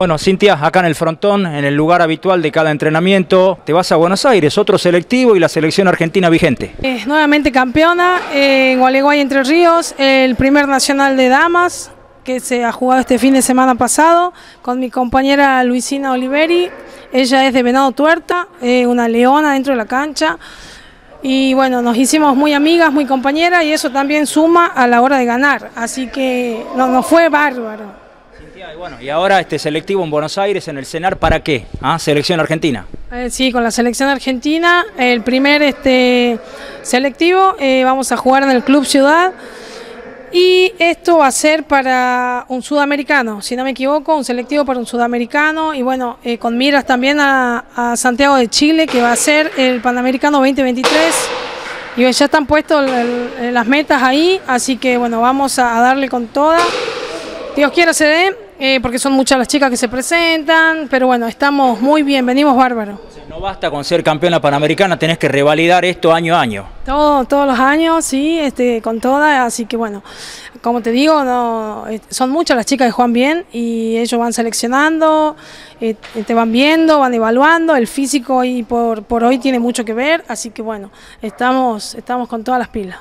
Bueno, Cintia, acá en el frontón, en el lugar habitual de cada entrenamiento, te vas a Buenos Aires, otro selectivo y la selección argentina vigente. Eh, nuevamente campeona eh, en Gualeguay Entre Ríos, el primer nacional de damas que se ha jugado este fin de semana pasado con mi compañera Luisina Oliveri. Ella es de Venado Tuerta, eh, una leona dentro de la cancha. Y bueno, nos hicimos muy amigas, muy compañeras y eso también suma a la hora de ganar. Así que no, nos fue bárbaro. Y bueno, y ahora este selectivo en Buenos Aires, en el CENAR, ¿para qué? ¿Ah? Selección argentina. Eh, sí, con la selección argentina, el primer este, selectivo, eh, vamos a jugar en el Club Ciudad. Y esto va a ser para un sudamericano, si no me equivoco, un selectivo para un sudamericano. Y bueno, eh, con miras también a, Santiago de Chile, que va a ser el Panamericano 2023. Y ya están puestas las metas ahí, así que bueno, vamos a, darle con toda. Dios quiera se dé. Eh, porque son muchas las chicas que se presentan, pero bueno, estamos muy bien, venimos bárbaro. No basta con ser campeona panamericana, tenés que revalidar esto año a año. Todo, todos los años, sí, este, con todas, así que bueno, como te digo, no, eh, son muchas las chicas que juegan bien y ellos van seleccionando, eh, te van viendo, van evaluando, el físico y por, por hoy tiene mucho que ver, así que bueno, estamos, estamos con todas las pilas.